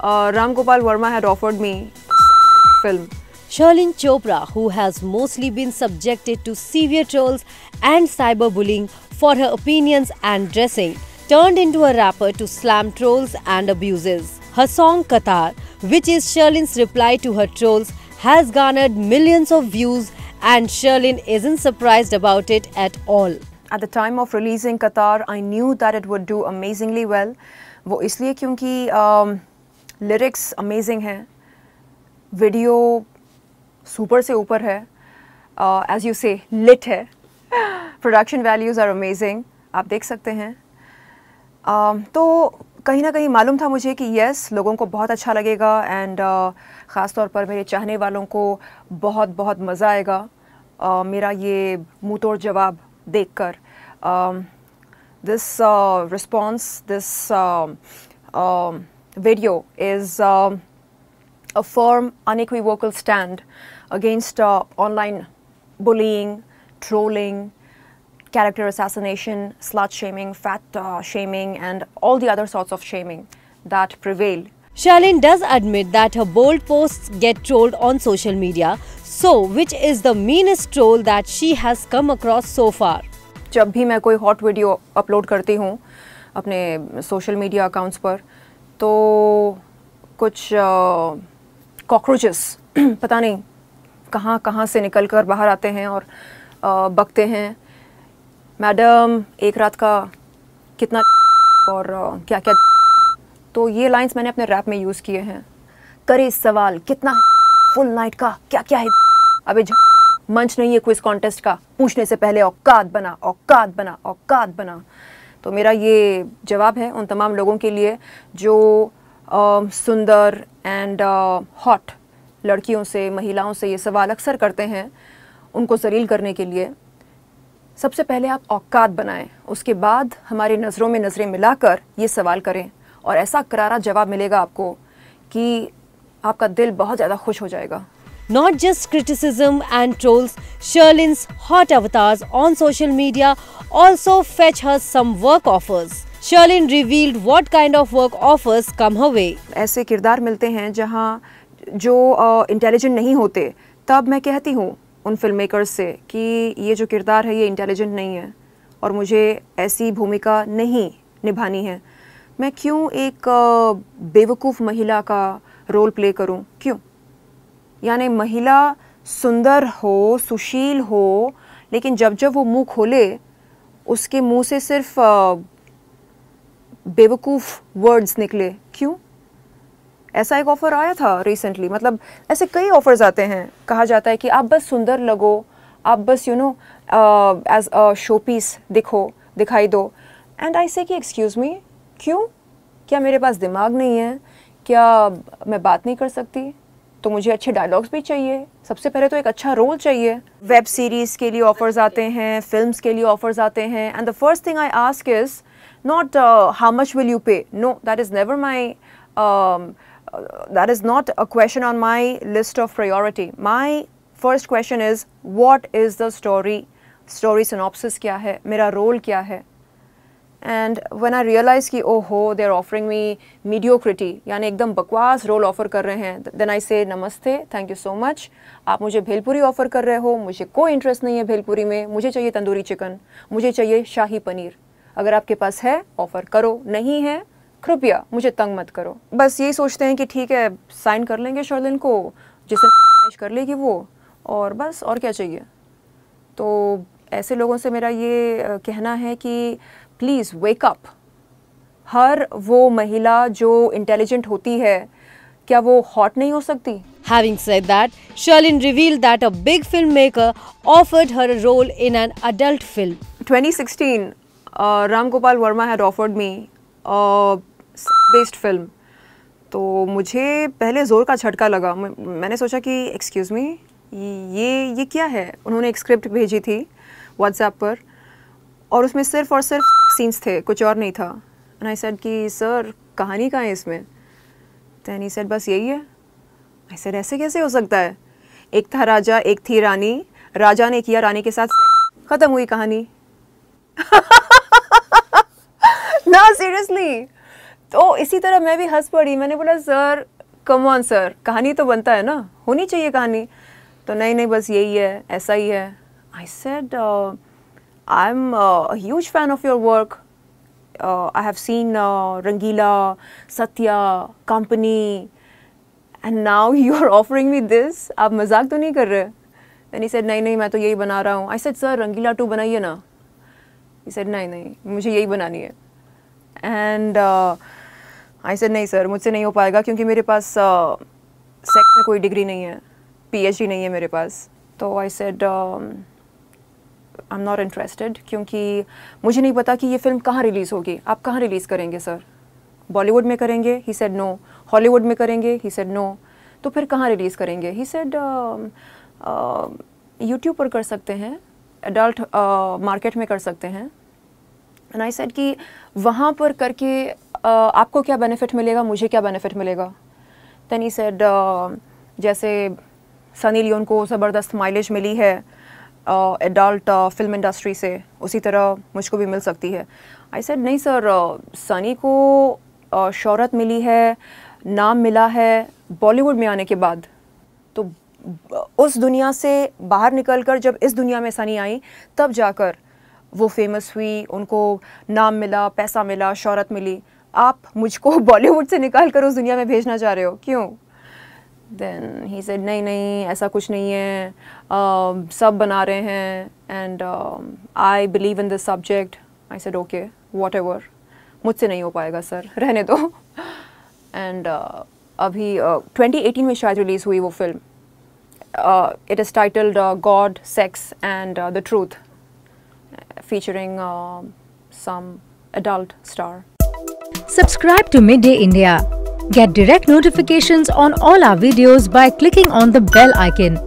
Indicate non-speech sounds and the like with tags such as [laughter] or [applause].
uh, Ram Gopal Verma had offered me film. Sharlene Chopra, who has mostly been subjected to severe trolls and cyberbullying for her opinions and dressing, turned into a rapper to slam trolls and abuses. Her song Qatar, which is Sherlin's reply to her trolls, has garnered millions of views and Sherlin isn't surprised about it at all. At the time of releasing Qatar, I knew that it would do amazingly well. वो इसलिए क्योंकि lyrics amazing हैं। Video super से ऊपर है। As you say lit है। Production values are amazing आप देख सकते हैं। Uh, तो कहीं ना कहीं मालूम था मुझे कि यस लोगों को बहुत अच्छा लगेगा एंड uh, ख़ास तौर पर मेरे चाहने वालों को बहुत बहुत मज़ा आएगा। Uh, मेरा ये मुँह तोड़ जवाब देख कर this response this Video is a firm, unequivocal stand against uh, online bullying, trolling, character assassination, slut shaming, fat uh, shaming, and all the other sorts of shaming that prevail. Charlene does admit that her bold posts get trolled on social media. So, which is the meanest troll that she has come across so far? जब भी मैं कोई hot video upload करती हूँ अपने social media accounts पर तो कुछ कॉकरोचेस [clears throat] पता नहीं कहाँ कहाँ से निकल कर बाहर आते हैं और बकते हैं। मैडम, एक रात का कितना [laughs] और क्या क्या [laughs] तो ये लाइंस मैंने अपने रैप में यूज़ किए हैं। करे सवाल, कितना है फुल नाइट का क्या क्या है? अबे मंच नहीं है क्विज कॉन्टेस्ट का। पूछने से पहले औकात बना औकात बना औकात बना। तो मेरा ये जवाब है उन तमाम लोगों के लिए जो आ, सुंदर एंड हॉट लड़कियों से महिलाओं से ये सवाल अक्सर करते हैं उनको जलील करने के लिए। सबसे पहले आप औकात बनाएँ उसके बाद हमारी नज़रों में नज़रें मिलाकर ये सवाल करें और ऐसा करारा जवाब मिलेगा आपको कि आपका दिल बहुत ज़्यादा खुश हो जाएगा। Not just criticism and trolls, Sherlin's hot avatars on social media also fetch her some work offers. Sherlin revealed what kind of work offers come her way. ऐसे किरदार हैं जहाँ जो इंटेलिजेंट uh, नहीं होते तब मैं कहती हूँ उन फ़िल्म मेकर्स से कि ये जो किरदार है ये इंटेलिजेंट नहीं है और मुझे ऐसी भूमिका नहीं निभानी है मैं क्यों एक बेवकूफ़ महिला का रोल प्ले करूँ क्यों यानी महिला सुंदर हो, सुशील हो, लेकिन जब जब वो मुँह खोले, उसके मुँह से सिर्फ़ बेवकूफ़ वर्ड्स निकले। क्यों? ऐसा एक ऑफ़र आया था रिसेंटली मतलब ऐसे कई ऑफ़र्स आते हैं। कहा जाता है कि आप बस सुंदर लगो, आप बस you know as a show piece दिखो, दिखाई दो। एंड आई से कि एक्सक्यूज़ मी क्यों? क्या मेरे पास दिमाग नहीं है? क्या मैं बात नहीं कर सकती? तो मुझे अच्छे डायलॉग्स भी चाहिए। सबसे पहले तो एक अच्छा रोल चाहिए। वेब सीरीज़ के लिए ऑफ़र्स आते हैं फिल्म्स के लिए ऑफ़र्स आते हैं। And the first thing I ask is not how much will you pay no that is never my that is not a question on my list of priority. My first question is, what is the story? Story synopsis क्या है? मेरा role क्या है? And one I realise कि ओ हो they are offering me mediocrity यानी एकदम बकवास रोल ऑफ़र कर रहे हैं देन आई से नमस्ते थैंक यू सो मच आप मुझे भेलपुरी ऑफ़र कर रहे हो, मुझे कोई इंटरेस्ट नहीं है भेलपुरी में, मुझे चाहिए तंदूरी चिकन मुझे चाहिए शाही पनीर. अगर आपके पास है ऑफ़र करो, नहीं है, कृपया मुझे तंग मत करो. बस यही सोचते हैं कि ठीक है साइन कर लेंगे शर्लिन को, जिसे कर लेगी वो, और बस, और क्या चाहिए? तो ऐसे लोगों से मेरा ये कहना है कि प्लीज़ वेक अप हर वो महिला जो इंटेलिजेंट होती है क्या वो हॉट नहीं हो सकती? Having said that, Sharlin revealed that a big filmmaker offered her a role in an adult film. 2016, uh, Ram Gopal Verma had offered me uh, based film तो मुझे पहले ज़ोर का झटका लगा। मैंने सोचा कि एक्सक्यूज़ मी ये ये क्या है? उन्होंने एक स्क्रिप्ट भेजी थी व्हाट्सएप पर और उसमें सिर्फ़ और सिर्फ़ सीन्स थे, कुछ और नहीं था। एंड आई सेड कि, सर, कहानी कहाँ है इसमें? दैन ही सेड बस यही है। आई सेड ऐसे कैसे हो सकता है? एक था राजा, एक थी रानी। राजा ने किया, रानी के साथ ख़त्म हुई कहानी। [laughs] ना सीरियसली तो इसी तरह मैं भी हंस पड़ी। मैंने बोला, सर कम ऑन सर कहानी तो बनता है ना। होनी चाहिए कहानी। तो नहीं नहीं, बस यही है, ऐसा ही है। I said I am huge fan of your work I have seen Rangeela Satya Company and now you are offering me this आप मज़ाक तो नहीं कर रहे? ही सेड नहीं नहीं मैं तो यही बना रहा हूँ. I said sir Rangeela two बनाइए ना. ही सेड नहीं नहीं मुझे यही बनानी है. एंड आई सेड नहीं सर मुझसे नहीं हो पाएगा क्योंकि मेरे पास सेक्स uh, में कोई डिग्री नहीं है. पीएचडी नहीं है मेरे पास. तो I said I am not interested क्योंकि मुझे नहीं पता कि ये फ़िल्म कहाँ रिलीज़ होगी। आप कहाँ रिलीज़ करेंगे सर बॉलीवुड में करेंगे? ही सेड नो हॉलीवुड में करेंगे? ही सेड नो तो फिर कहाँ रिलीज़ करेंगे? ही सेड यूट्यूब पर कर सकते हैं एडल्ट मार्केट uh, में कर सकते हैं। एंड आई सेड कि वहाँ पर करके uh, आपको क्या बेनिफिट मिलेगा? मुझे क्या बेनिफिट मिलेगा? दैन ही सेड जैसे सनी लियोन को ज़बरदस्त माइलेज मिली है एडल्ट फ़िल्म इंडस्ट्री से उसी तरह मुझको भी मिल सकती है। आई सेड नहीं सर सनी को शहरत मिली है, नाम मिला है बॉलीवुड में आने के बाद। तो उस दुनिया से बाहर निकलकर जब इस दुनिया में सनी आई, तब जाकर वो फ़ेमस हुई, उनको नाम मिला, पैसा मिला, शहरत मिली। आप मुझको [laughs] बॉलीवुड से निकाल कर उस दुनिया में भेजना चाह रहे हो? क्यों? देन ही सेड नहीं नहीं ऐसा कुछ नहीं है। Uh, सब बना रहे हैं and I believe in this subject I said okay whatever मुझसे नहीं हो पाएगा सर रहने दो। एंड uh, अभी ट्वेंटी uh, एटीन में शायद रिलीज़ हुई वो film titled uh, God, Sex and uh, the Truth, featuring uh, some adult star. Subscribe to Midday India. Get direct notifications on all our videos by clicking on the bell icon.